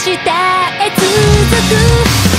したへ続く